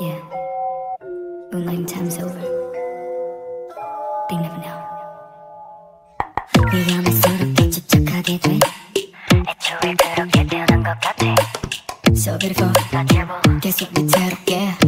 Yeah. Moonlighting time's over. They never know. 위험할수록 집착하게 돼. 애초에 그렇게 태어난 것 같아. So beautiful. 계속 위태롭게.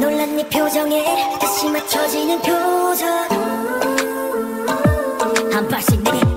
놀란 네 표정에 다시 맞춰지는 표정. 한 발씩 내게